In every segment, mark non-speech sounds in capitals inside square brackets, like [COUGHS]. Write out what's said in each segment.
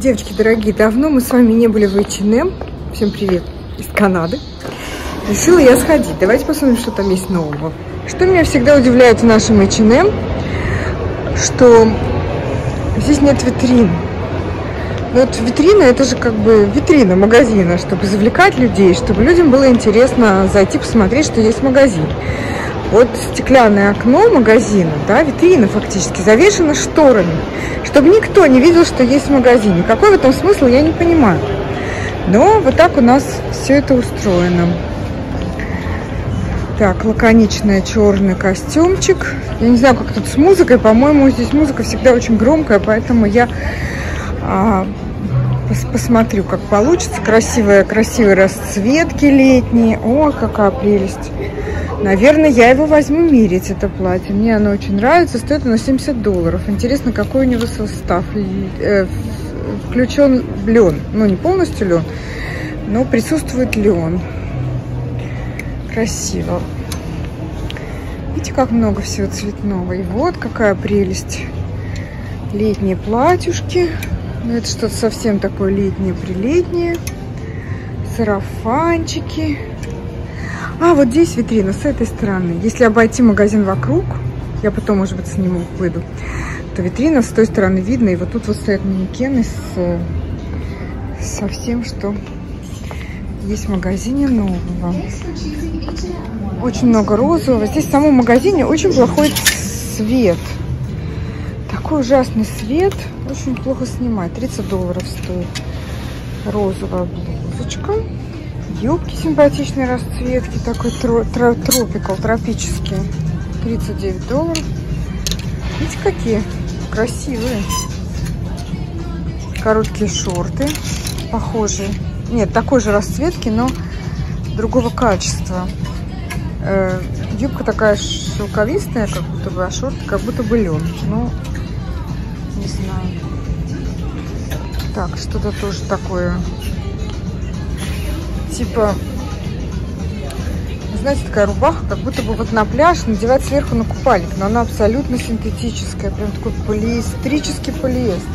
Девочки дорогие, давно мы с вами не были в H&M. Всем привет из Канады. Решила я сходить. Давайте посмотрим, что там есть нового. Что меня всегда удивляет в нашем H&M, что здесь нет витрин. Но вот витрина, это же как бы витрина магазина, чтобы завлекать людей, чтобы людям было интересно зайти посмотреть, что есть в магазине. Вот стеклянное окно магазина, да, витрина фактически, завешена шторами, чтобы никто не видел, что есть в магазине. Какой в этом смысл, я не понимаю. Но вот так у нас все это устроено. Так, лаконичный черный костюмчик. Я не знаю, как тут с музыкой. По-моему, здесь музыка всегда очень громкая, поэтому я а, пос посмотрю, как получится. Красивые, красивые расцветки летние. О, какая прелесть. Наверное, я его возьму мерить, это платье. Мне оно очень нравится. Стоит оно 70 долларов. Интересно, какой у него состав. Э, включен лен. Ну, не полностью лен, но присутствует лен. Красиво. Видите, как много всего цветного. И вот какая прелесть. Летние платьюшки. Ну, это что-то совсем такое летнее-прилетнее. Сарафанчики. А, вот здесь витрина с этой стороны. Если обойти магазин вокруг, я потом, может быть, сниму, выйду, то витрина с той стороны видно. И вот тут вот стоят манекены с, со всем, что есть в магазине нового. Очень много розового. Здесь в самом магазине очень плохой свет. Такой ужасный свет. Очень плохо снимать. 30 долларов стоит розовая блузочка. Юбки симпатичной расцветки, такой тропикал, тропические. 39 долларов. Видите, какие красивые. Короткие шорты, похожие. Нет, такой же расцветки, но другого качества. Э, юбка такая шелковистая, как будто бы, а шорты как будто бы лен. Ну, не знаю. Так, что-то тоже такое типа, знаете, такая рубаха, как будто бы вот на пляж надевать сверху на купальник, но она абсолютно синтетическая, прям такой полиэстрический полиэстер.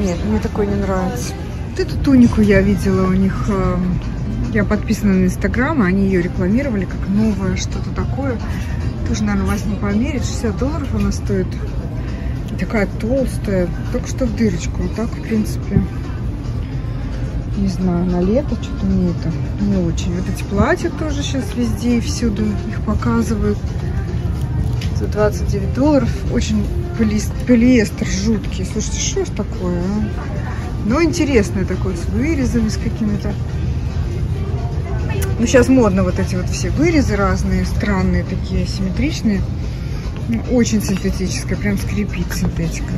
Нет, мне такой не нравится. Вот эту тунику я видела у них, эм, я подписана на Инстаграм, они ее рекламировали как новое, что-то такое. Тоже, наверное, возьму померить, 60 долларов она стоит. такая толстая, только что в дырочку, вот так, в принципе не знаю, на лето что-то мне это не очень. Вот эти платья тоже сейчас везде и всюду их показывают. За 29 долларов. Очень полиэстер жуткий. Слушайте, что ж такое, а? Ну, интересное такое, с вырезами, с какими-то. Ну, сейчас модно вот эти вот все вырезы разные, странные такие, симметричные. Ну, очень синтетическая, прям скрипит синтетика.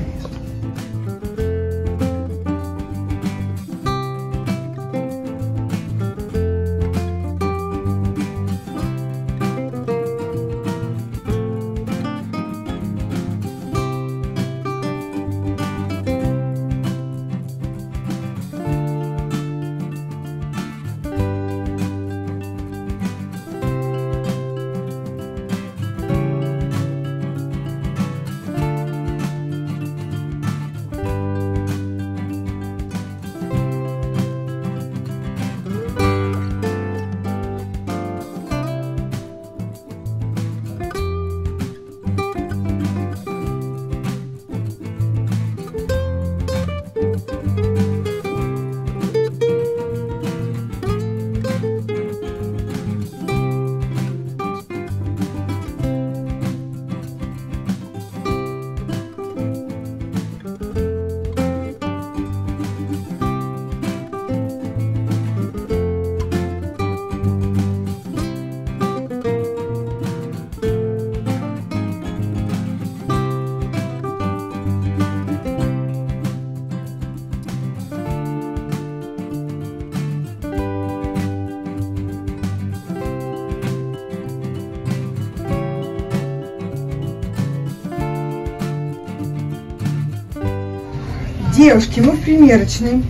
Девушки, мы в примерочной.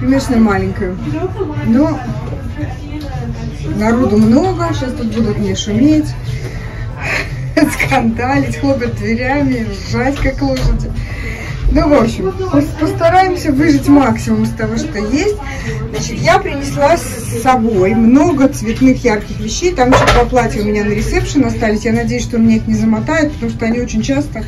Примерочная маленькая. Но народу много. Сейчас тут будут мне шуметь, [LAUGHS] скандалить, хлопать дверями, ржать как лошади. Ну, в общем, постараемся выжить максимум из того, что есть. Значит, я принесла собой много цветных ярких вещей. Там еще два платья у меня на ресепшн остались. Я надеюсь, что меня их не замотают, потому что они очень часто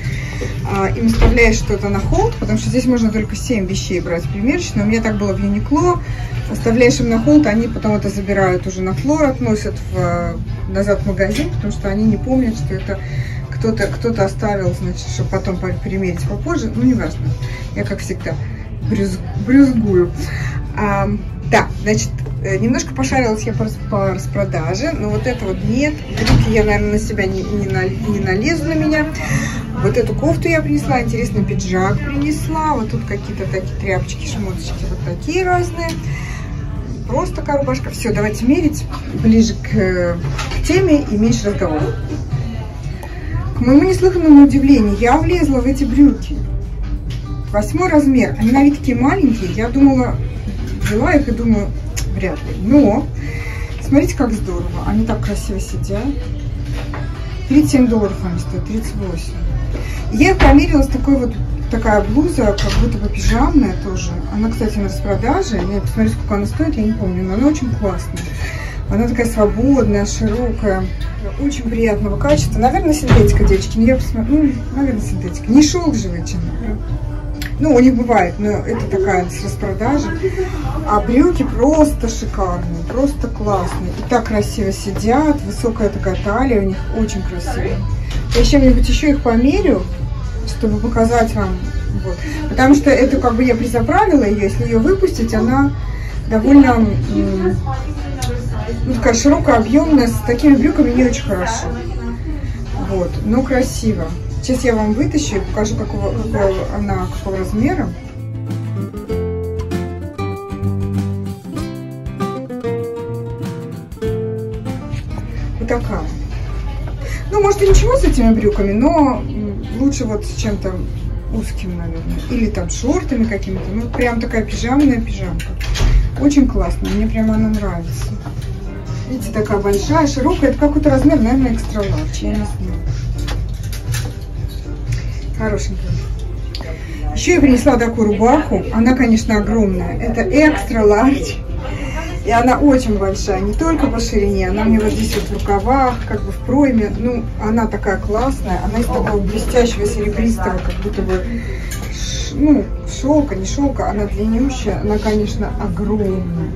а, им оставляешь что-то на холд, потому что здесь можно только 7 вещей брать примерочно. У меня так было в Юникло. Оставляешь им на холд, они потом это забирают уже на флор, относят в, назад в магазин, потому что они не помнят, что это кто-то кто, -то, оставил, значит, чтобы потом примерить попозже. Ну, неважно. Я, как всегда, брюз, брюзгую. А, да, значит, э, немножко пошарилась я по, по распродаже, но вот это вот нет. Брюки я, наверное, на себя не, не, на, не налезу на меня. Вот эту кофту я принесла, интересный пиджак принесла. Вот тут какие-то такие тряпочки, шмоточки, вот такие разные. Просто такая рубашка. Все, давайте мерить ближе к, к теме и меньше разговоров. К моему неслыханному удивлению, я влезла в эти брюки. Восьмой размер. Они на вид такие маленькие. Я думала, взяла их и думаю, вряд ли. Но, смотрите, как здорово. Они так красиво сидят. 37 долларов они стоят, 38. Я их померила с такой вот, такая блуза, как будто бы пижамная тоже. Она, кстати, на распродаже. Я посмотрю, сколько она стоит, я не помню, но она очень классная. Она такая свободная, широкая, очень приятного качества. Наверное, синтетика, девочки. Я посмотрю. Ну, наверное, синтетика. Не шелк же вытянут. Ну, у них бывает, но это такая с распродажи. А брюки просто шикарные, просто классные. И так красиво сидят, высокая такая талия у них, очень красивая. Я чем-нибудь еще их померю, чтобы показать вам. Вот. Потому что это как бы я призаправила ее, если ее выпустить, она довольно ну, такая широкая, объемная, с такими брюками не очень хорошо. Вот, но красиво. Сейчас я вам вытащу и покажу, какого, какого она, какого размера. Вот такая. Ну, может и ничего с этими брюками, но лучше вот с чем-то узким, наверное. Или там шортами какими-то. Ну, прям такая пижамная пижамка. Очень классно, мне прямо она нравится. Видите, такая большая, широкая. Это какой-то размер, наверное, экстра ларч. Я не знаю. Хорошенькая. Еще я принесла такую рубаху. Она, конечно, огромная. Это экстра ларч. И она очень большая, не только по ширине, она мне вот здесь вот в рукавах, как бы в пройме. Ну, она такая классная, она из такого блестящего серебристого, как будто бы, ну, шелка, не шелка, она длиннющая, она, конечно, огромная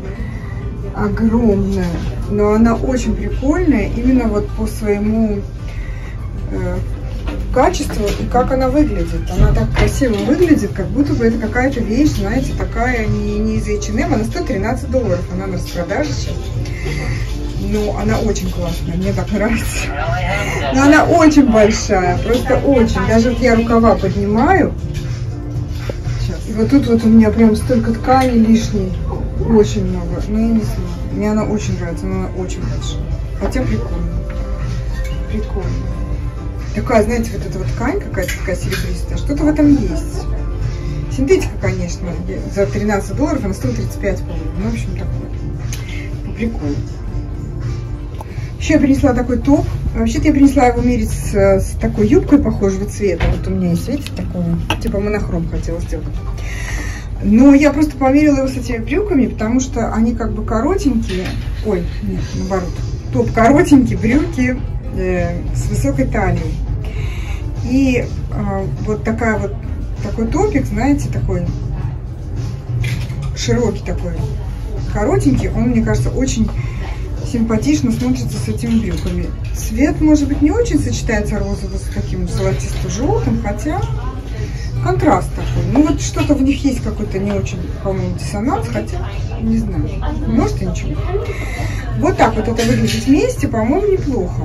огромная, но она очень прикольная именно вот по своему э, качеству и как она выглядит. Она так красиво выглядит, как будто бы это какая-то вещь, знаете, такая не, не из H&M, она 113 долларов, она на распродаже сейчас. Но она очень классная, мне так нравится. Но она очень большая, просто очень. Даже вот я рукава поднимаю, и вот тут вот у меня прям столько ткани лишней. Очень много. Ну, я не знаю. Мне она очень нравится, но она очень большая. Хотя прикольно. Прикольно. Такая, знаете, вот эта вот ткань какая-то такая серебристая. Что-то в этом есть. Синтетика, конечно, за 13 долларов, она стоит 35, по-моему. Ну, в общем, такое. Прикольно. Еще я принесла такой топ. Вообще-то я принесла его мерить с, с такой юбкой похожего цвета. Вот у меня есть, видите, такого. Типа монохром хотела сделать. Но я просто померила его с этими брюками, потому что они как бы коротенькие. Ой, нет, наоборот. Топ коротенький, брюки э, с высокой талией. И э, вот такая вот такой топик, знаете, такой широкий такой, коротенький, он, мне кажется, очень симпатично смотрится с этими брюками. Цвет, может быть, не очень сочетается розовый с таким золотисто-желтым, хотя контраст такой. Ну вот что-то в них есть какой-то не очень, по-моему, диссонанс, хотя не знаю, может и ничего. Вот так вот это выглядит вместе, по-моему, неплохо.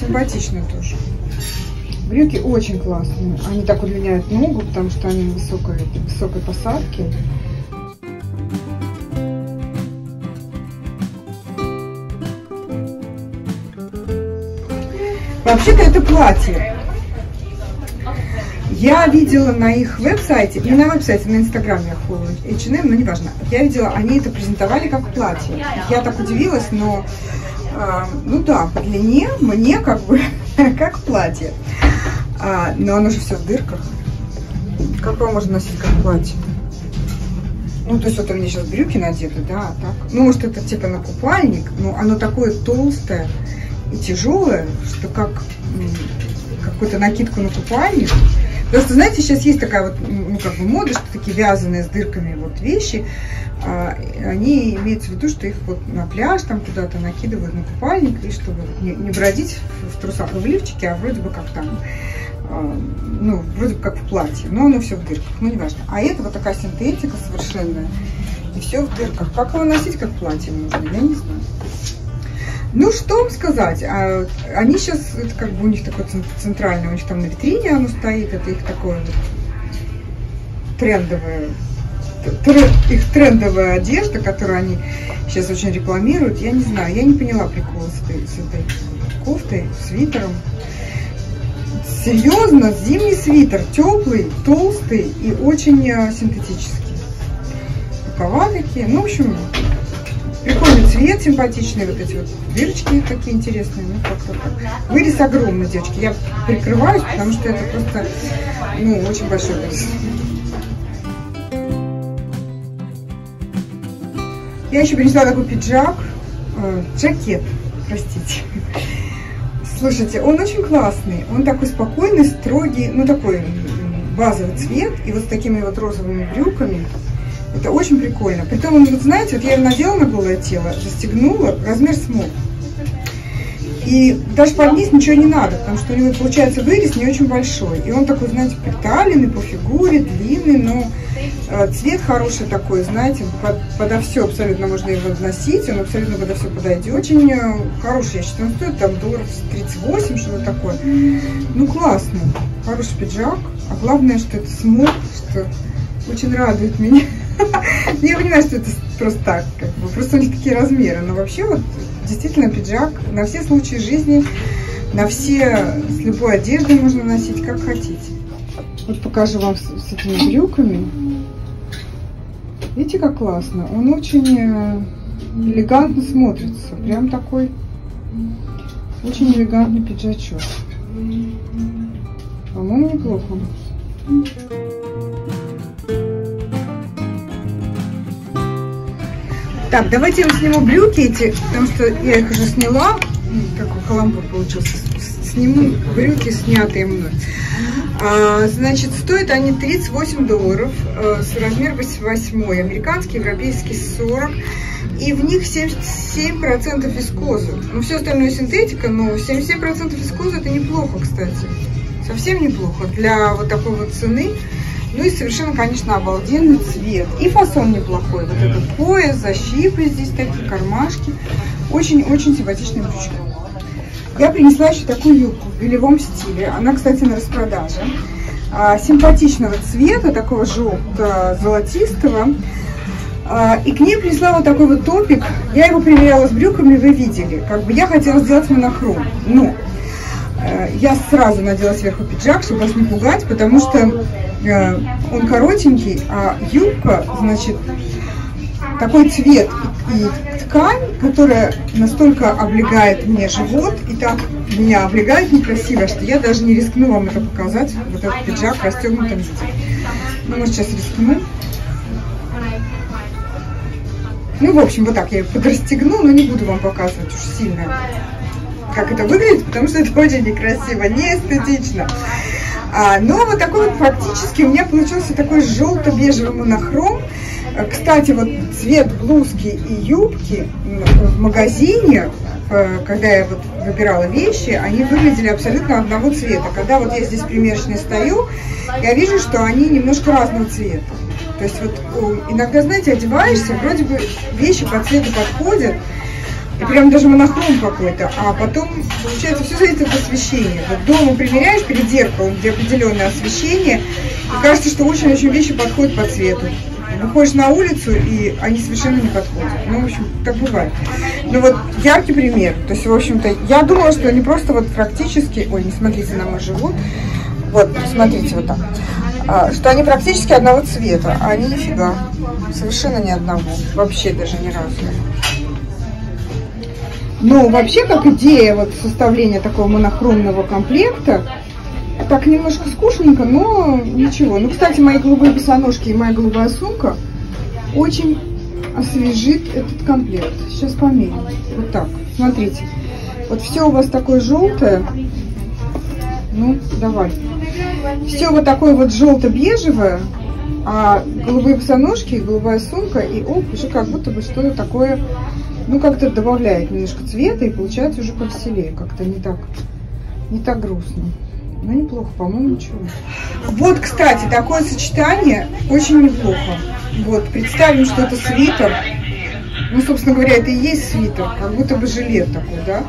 Симпатично тоже. Брюки очень классные. Они так удлиняют ногу, потому что они высокой, высокой посадки. Вообще-то это платье. Я видела на их веб-сайте, не на веб-сайте, на инстаграме фоллову H&M, но неважно. Я видела, они это презентовали как платье. Я так удивилась, но, э, ну да, по длине мне как бы [LAUGHS] как платье. А, но оно же все в дырках. Как можно носить как платье? Ну, то есть вот у меня сейчас брюки надеты, да, так. Ну, может, это типа на купальник, но оно такое толстое и тяжелое, что как какую-то накидку на купальник. Просто, знаете, сейчас есть такая вот, ну, как бы мода, что такие вязаные с дырками вот вещи, а, они имеются в виду, что их вот на пляж там куда-то накидывают на купальник, и чтобы не, бродить в трусах и в лифчике, а вроде бы как там, а, ну, вроде бы как в платье, но оно все в дырках, ну, неважно. А это вот такая синтетика совершенная, и все в дырках. Как его носить как платье можно, я не знаю. Ну, что вам сказать, а, они сейчас, это как бы у них такой центральный, у них там на витрине оно стоит, это их такое вот трендовое, тренд, их трендовая одежда, которую они сейчас очень рекламируют, я не знаю, я не поняла прикола с этой, с этой кофтой, свитером. Серьезно, зимний свитер, теплый, толстый и очень э, синтетический. Рукава ну, в общем, Прикольный цвет, симпатичный, вот эти вот дырочки такие интересные. Ну, как-то так. Вырез огромный, девочки. Я прикрываюсь, потому что это просто, ну, очень большой вырез. Я еще принесла такой пиджак, э, жакет, простите. Слушайте, он очень классный, он такой спокойный, строгий, ну такой базовый цвет, и вот с такими вот розовыми брюками. Это очень прикольно. Притом, вот знаете, вот я надела на голое тело, застегнула, размер смог. И даже под низ ничего не надо, потому что у него получается вырез не очень большой. И он такой, знаете, приталенный по фигуре, длинный, но цвет хороший такой, знаете, под, подо все абсолютно можно его носить, он абсолютно подо все подойдет. Очень э, хороший, я считаю, он стоит там долларов 38, что-то такое. Ну, классно, хороший пиджак, а главное, что это смог, что очень радует меня. [LAUGHS] Я понимаю, что это просто так, как бы, просто у них такие размеры. Но вообще вот действительно пиджак на все случаи жизни, на все, с любой одеждой можно носить, как хотите. Вот покажу вам с, с этими брюками. Видите, как классно? Он очень э, элегантно смотрится. Прям такой очень элегантный пиджачок. По-моему, неплохо. Так, давайте я сниму брюки эти, потому что я их уже сняла. Такой каламбур получился. Сниму брюки, снятые мной. А, значит, стоят они 38 долларов, а, с размер 8, американский, европейский 40. И в них 77% вискозы. Ну, все остальное синтетика, но 77% вискозы это неплохо, кстати. Совсем неплохо для вот такой вот цены. Ну и совершенно, конечно, обалденный цвет. И фасон неплохой. Вот этот пояс, защипы здесь такие, кармашки. Очень-очень симпатичный брючки. Я принесла еще такую юбку в белевом стиле. Она, кстати, на распродаже. А, симпатичного цвета, такого желто-золотистого. А, и к ней принесла вот такой вот топик. Я его примеряла с брюками, вы видели. Как бы я хотела сделать монохром. Но э, я сразу надела сверху пиджак, чтобы вас не пугать, потому что Э, он коротенький, а юбка, значит, такой цвет и ткань, которая настолько облегает мне живот и так меня облегает некрасиво, что я даже не рискну вам это показать, вот этот пиджак в расстегнутом виде. Ну, может, сейчас рискну. Ну, в общем, вот так я ее подрастегну, но не буду вам показывать уж сильно, как это выглядит, потому что это очень некрасиво, не эстетично. А, но вот такой вот фактически у меня получился такой желто-бежевый монохром. Э, кстати, вот цвет блузки и юбки в магазине, э, когда я вот выбирала вещи, они выглядели абсолютно одного цвета. Когда вот я здесь примерочной стою, я вижу, что они немножко разного цвета. То есть вот иногда, знаете, одеваешься, вроде бы вещи по цвету подходят, и прям даже монохром какой-то. А потом, получается, все зависит от освещения. Вот дома примеряешь перед зеркалом, где определенное освещение, и кажется, что очень-очень вещи подходят по цвету. Выходишь на улицу, и они совершенно не подходят. Ну, в общем, так бывает. Ну вот яркий пример. То есть, в общем-то, я думала, что они просто вот практически... Ой, не смотрите на мой живот. Вот, смотрите, вот так. А, что они практически одного цвета, а они нифига. Совершенно ни одного. Вообще даже ни разу. Но вообще, как идея вот составления такого монохромного комплекта, так немножко скучненько, но ничего. Ну, кстати, мои голубые босоножки и моя голубая сумка очень освежит этот комплект. Сейчас померим. Вот так. Смотрите. Вот все у вас такое желтое. Ну, давай. Все вот такое вот желто-бежевое, а голубые босоножки, голубая сумка, и оп, уже как будто бы что-то такое, ну, как-то добавляет немножко цвета, и получается уже повеселее, как-то не так, не так грустно. Ну, неплохо, по-моему, ничего. Вот, кстати, такое сочетание очень неплохо. Вот, представим, что это свитер. Ну, собственно говоря, это и есть свитер, как будто бы жилет такой, да?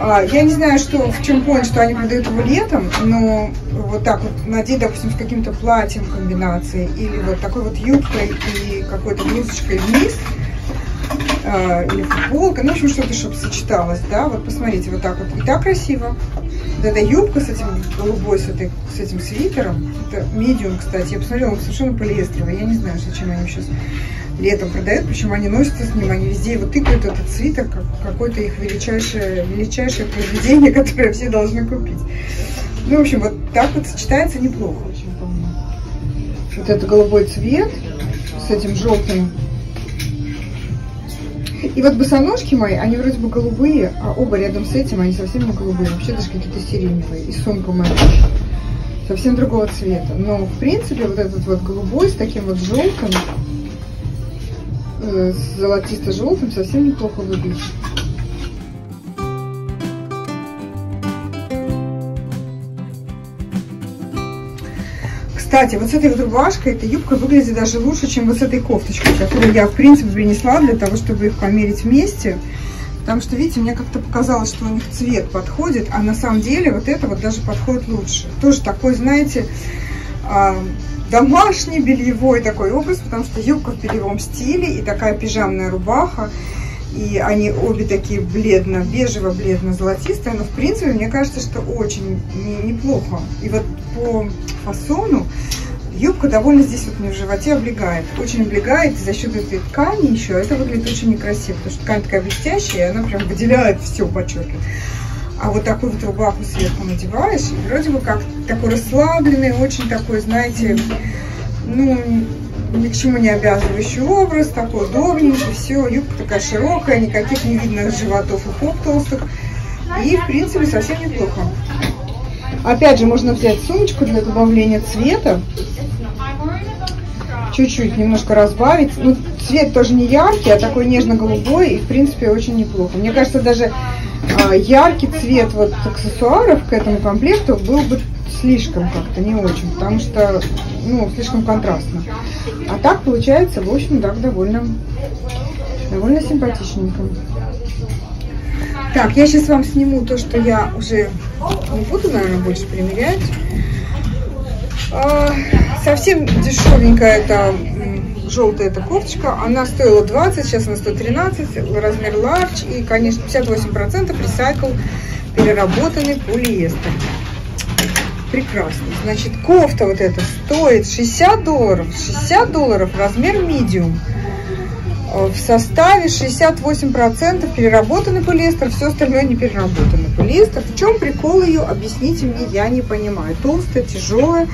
А, я не знаю, что, в чем point, что они продают его летом, но вот так вот надеть, допустим, с каким-то платьем комбинацией или вот такой вот юбкой и какой-то блузочкой вниз, или футболка, ну, в общем, что-то, чтобы сочеталось, да, вот посмотрите, вот так вот, и так красиво. Вот эта юбка с этим голубой, с, этой, с этим свитером, это медиум, кстати, я посмотрела, он совершенно полиэстеровый, я не знаю, зачем они сейчас летом продают, причем они носятся с ним, они везде его тыкают, этот свитер, как какое-то их величайшее, величайшее произведение, [LAUGHS] которое все должны купить. Ну, в общем, вот так вот сочетается неплохо. Вот это голубой цвет с этим желтым. И вот босоножки мои, они вроде бы голубые, а оба рядом с этим, они совсем не голубые, вообще даже какие-то сиреневые. И сумка моя совсем другого цвета. Но, в принципе, вот этот вот голубой с таким вот желтым, Э, с золотисто-желтым совсем неплохо выглядит. Кстати, вот с этой вот рубашкой, эта юбка выглядит даже лучше, чем вот с этой кофточкой, которую я, в принципе, принесла для того, чтобы их померить вместе. Потому что, видите, мне как-то показалось, что у них цвет подходит, а на самом деле вот это вот даже подходит лучше. Тоже такой, знаете, а, домашний бельевой такой образ, потому что юбка в бельевом стиле и такая пижамная рубаха. И они обе такие бледно-бежево-бледно-золотистые. Но, в принципе, мне кажется, что очень неплохо. И вот по фасону юбка довольно здесь вот мне в животе облегает. Очень облегает. За счет этой ткани еще это выглядит очень некрасиво. Потому что ткань такая блестящая, и она прям выделяет все, подчеркивает. А вот такую вот рубаху сверху надеваешь, и вроде бы как такой расслабленный, очень такой, знаете, ну, ни к чему не обязывающий образ, такой удобненький, все, юбка такая широкая, никаких не видно животов и поп толстых. И, в принципе, совсем неплохо. Опять же, можно взять сумочку для добавления цвета. Чуть-чуть немножко разбавить. Ну, цвет тоже не яркий, а такой нежно-голубой. И, в принципе, очень неплохо. Мне кажется, даже а, яркий цвет вот аксессуаров к этому комплекту был бы слишком как-то не очень, потому что, ну, слишком контрастно. А так получается, в общем, так довольно, довольно симпатичненько. Так, я сейчас вам сниму то, что я уже не буду, наверное, больше примерять. А, совсем дешевенькая это желтая эта кофточка. Она стоила 20, сейчас она стоит 13, размер large. И, конечно, 58% recycle переработанный полиэстер. Прекрасно. Значит, кофта вот эта стоит 60 долларов. 60 долларов, размер medium. В составе 68% переработанный полиэстер, все остальное не переработанный полиэстер. В чем прикол ее, объясните мне, я не понимаю. Толстая, тяжелая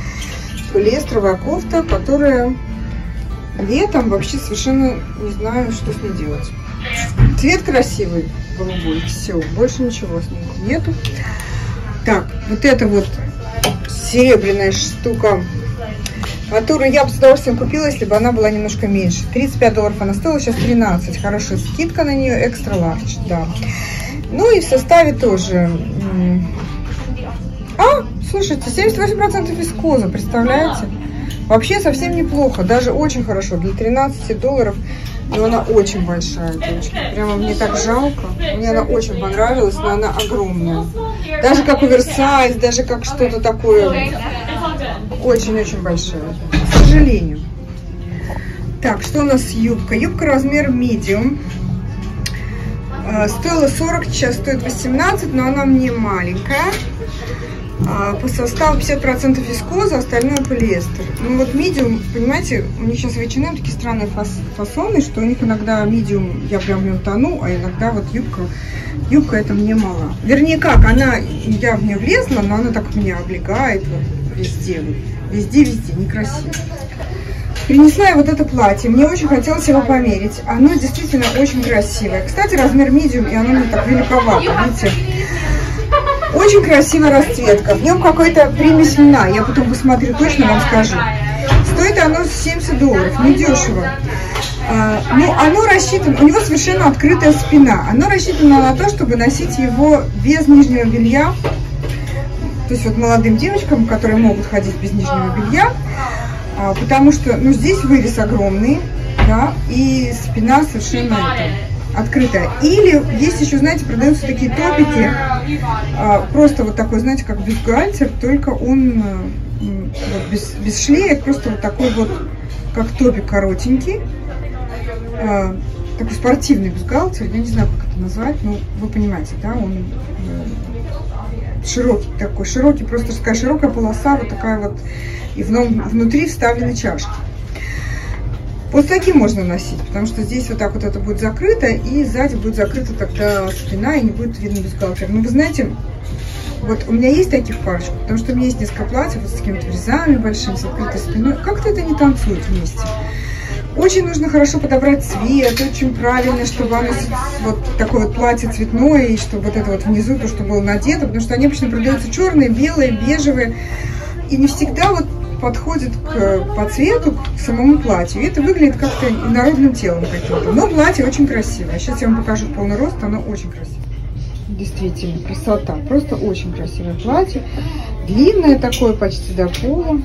полиэстеровая кофта, которая Летом вообще совершенно не знаю, что с ней делать. Цвет красивый, голубой, все, больше ничего с ним нету. Так, вот эта вот серебряная штука, которую я бы с удовольствием купила, если бы она была немножко меньше. 35 долларов она стоила, сейчас 13. Хорошая скидка на нее, экстра ларч, да. Ну и в составе тоже... А, слушайте, 78% вискоза, представляете? Вообще совсем неплохо, даже очень хорошо. Для 13 долларов, но она очень большая точка. Прямо мне так жалко. Мне она очень понравилась, но она огромная. Даже как оверсайз, даже как что-то такое. Очень-очень большая. К сожалению. Так, что у нас юбка? Юбка размер medium. Стоила 40, сейчас стоит 18, но она мне маленькая. По составу 50% вискоза, остальное полиэстер. Ну вот медиум, понимаете, у них сейчас в H&M такие странные фас фасоны, что у них иногда медиум, я прям в нем тону, а иногда вот юбка, юбка это мне мало. Вернее как, она, я в нее влезла, но она так меня облегает вот, везде, везде, везде, некрасиво. Принесла я вот это платье. Мне очень хотелось его померить. Оно действительно очень красивое. Кстати, размер медиум, и оно не так великовато, видите? Очень красивая расцветка. В нем какой-то примесь льна. Я потом посмотрю, точно вам скажу. Стоит оно 70 долларов, недешево. А, ну, оно рассчитано, у него совершенно открытая спина. Оно рассчитано на то, чтобы носить его без нижнего белья. То есть вот молодым девочкам, которые могут ходить без нижнего белья, а, потому что, ну, здесь вырез огромный, да, и спина совершенно это, открытая. Или есть еще, знаете, продаются такие топики, а, просто вот такой, знаете, как бюстгальтер, только он э, вот, без, без шлеек, просто вот такой вот, как топик коротенький, а, такой спортивный бюстгальтер, я не знаю, как это назвать, но вы понимаете, да, он э, широкий такой, широкий, просто такая широкая полоса, вот такая вот и внутри вставлены чашки. Вот таким можно носить, потому что здесь вот так вот это будет закрыто, и сзади будет закрыта тогда спина, и не будет видно бюстгальтер. Но вы знаете, вот у меня есть таких парочек, потому что у меня есть несколько платьев вот с какими-то врезами большими, с открытой спиной. Как-то это не танцует вместе. Очень нужно хорошо подобрать цвет, очень правильно, чтобы оно вот такое вот платье цветное, и чтобы вот это вот внизу, то, что было надето, потому что они обычно продаются черные, белые, бежевые, и не всегда вот подходит к, по цвету к самому платью. И это выглядит как-то народным телом каким-то. Но платье очень красивое. Сейчас я вам покажу полный рост, оно очень красивое. Действительно, красота. Просто очень красивое платье. Длинное такое, почти до пола.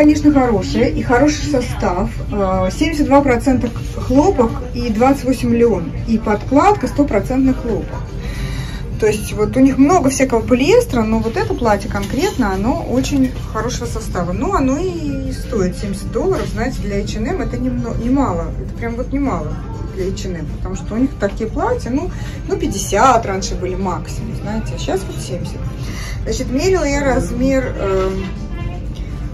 Конечно, хорошее и хороший состав. 72% э, хлопок и 28 лен. И подкладка 100% хлопок. То есть вот у них много всякого полиэстера, но вот это платье конкретно, оно очень хорошего состава. Ну, оно и стоит 70 долларов, знаете, для H&M это немало. Это прям вот немало для H&M, потому что у них такие платья, ну, ну 50 раньше были максимум, знаете, а сейчас вот 70. Значит, мерила я размер... Э,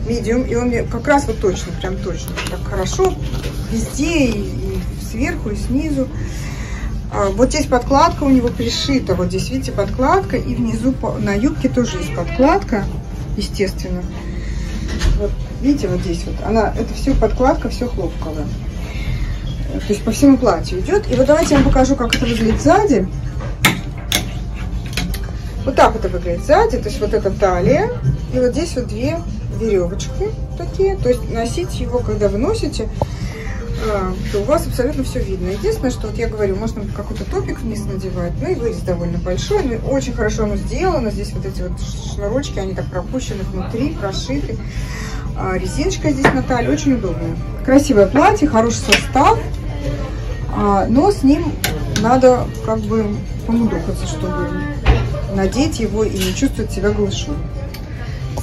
медиум, и он мне как раз вот точно, прям точно, так хорошо везде, и, и сверху, и снизу. А, вот здесь подкладка у него пришита, вот здесь, видите, подкладка, и внизу на юбке тоже есть подкладка, естественно. Вот, видите, вот здесь вот, она, это все подкладка, все хлопковое. То есть по всему платью идет. И вот давайте я вам покажу, как это выглядит сзади. Вот так это выглядит сзади, то есть вот это талия, и вот здесь вот две веревочки такие. То есть носить его, когда вы носите, а, то у вас абсолютно все видно. Единственное, что вот я говорю, можно какой-то топик вниз надевать, ну и вырез довольно большой, но ну очень хорошо оно сделано. Здесь вот эти вот шнурочки, они так пропущены внутри, прошиты. А, резиночка здесь на талии, очень удобная. Красивое платье, хороший состав, а, но с ним надо как бы помудохаться, чтобы надеть его и не чувствовать себя голышом.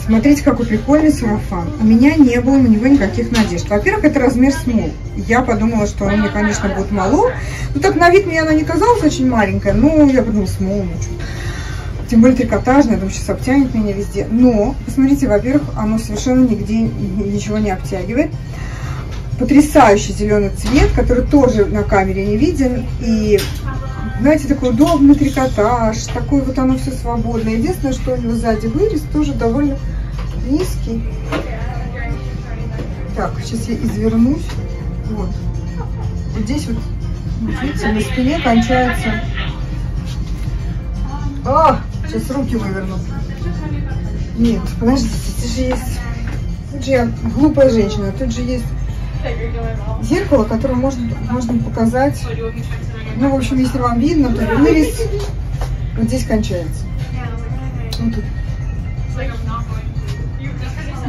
Смотрите, какой прикольный сарафан. У меня не было на него никаких надежд. Во-первых, это размер смол. Я подумала, что он мне, конечно, будет мало. Ну, так на вид мне она не казалась очень маленькая. Но я подумала, смол, ну что. Тем более трикотажная, думаю, сейчас обтянет меня везде. Но, посмотрите, во-первых, оно совершенно нигде ничего не обтягивает. Потрясающий зеленый цвет, который тоже на камере не виден. И знаете, такой удобный трикотаж, такой вот оно все свободное. Единственное, что у него сзади вырез тоже довольно низкий. Так, сейчас я извернусь. Вот. вот здесь вот, видите, на спине кончается... А, сейчас руки выверну. Нет, подождите, тут же есть... Тут же я глупая женщина, тут же есть зеркало, которое можно, можно показать ну, в общем, если вам видно, то вырез вот здесь кончается. Вот тут.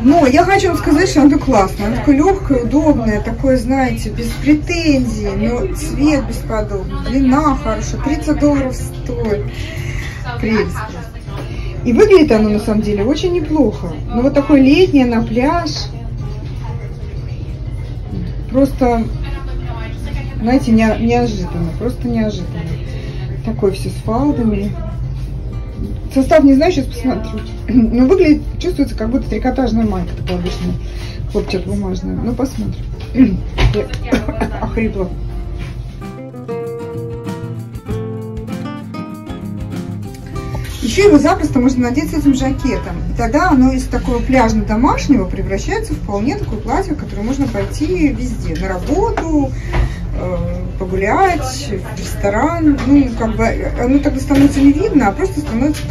Но я хочу вам сказать, что оно классное. Оно такое легкое, удобное, такое, знаете, без претензий, но цвет бесподобный, длина хорошая, 30 долларов стоит. Прелесть. И выглядит оно на самом деле очень неплохо. Но вот такое летнее на пляж. просто, знаете, не, неожиданно, просто неожиданно. Такой все с фалдами. Состав не знаю, сейчас посмотрю. [CLEARS THROAT] Но выглядит, чувствуется, как будто трикотажная майка такая обычная, хлопчат бумажная. Ну, посмотрим. [CLEARS THROAT] [COUGHS] Охрипла. Еще его запросто можно надеть с этим жакетом. И тогда оно из такого пляжно-домашнего превращается в вполне такое платье, в которое можно пойти везде. На работу, погулять, в ресторан. Ну, как бы оно тогда становится не видно, а просто становится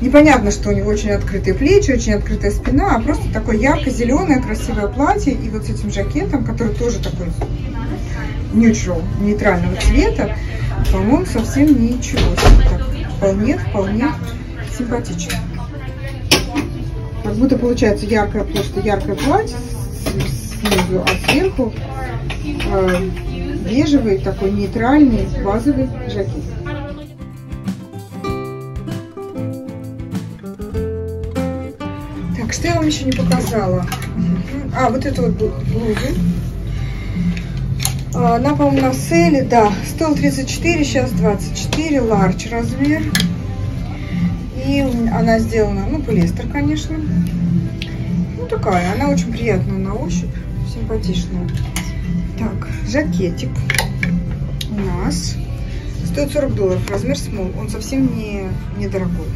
непонятно, что у него очень открытые плечи, очень открытая спина, а просто такое ярко-зеленое красивое платье и вот с этим жакетом, который тоже такой neutral, нейтрального цвета, по-моему, совсем ничего так вполне, вполне симпатично. Как будто получается яркое, просто яркое платье снизу, а сверху э, бежевый такой нейтральный базовый жакет. Так, что я вам еще не показала? А, вот эту вот блузу. А, она, по-моему, на сейле, да, стоил 34, сейчас 24, ларч размер. И она сделана, ну, полиэстер, конечно. Ну, такая, она очень приятная на ощупь, симпатичная. Так, жакетик у нас стоит 40 долларов, размер small, он совсем не недорогой.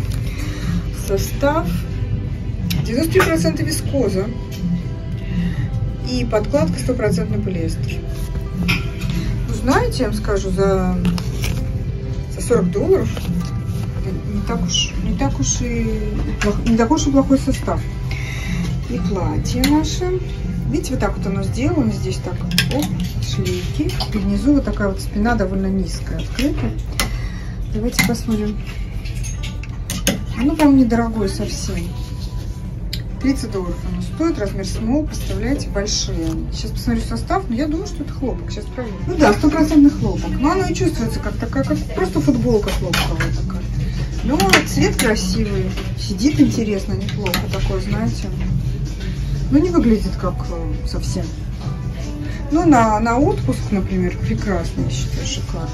Состав 93% вискоза и подкладка 100% полиэстер знаете, я вам скажу, за, за 40 долларов не так уж, не так уж и не такой уж и плохой состав. И платье наше. Видите, вот так вот оно сделано. Здесь так, оп, шлейки. И внизу вот такая вот спина довольно низкая, открытая. Давайте посмотрим. Ну, по-моему, недорогой совсем. 30 долларов оно стоит, размер small, представляете, большие. Сейчас посмотрю состав, но я думаю, что это хлопок, сейчас проверю. Ну да, стопроцентный хлопок, но оно и чувствуется как такая, как просто футболка хлопковая такая. Но цвет красивый, сидит интересно, неплохо такой, знаете. Ну не выглядит как э, совсем. Ну на, на отпуск, например, прекрасно, я считаю, шикарно.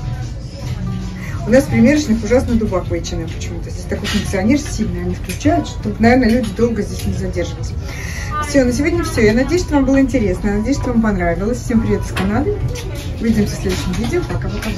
У нас примерочных ужасно H&M почему-то. Здесь такой кондиционер сильный, они включают, чтобы, наверное, люди долго здесь не задерживались. Все, на сегодня все. Я надеюсь, что вам было интересно. Надеюсь, что вам понравилось. Всем привет из Канады. Увидимся в следующем видео. Пока-пока.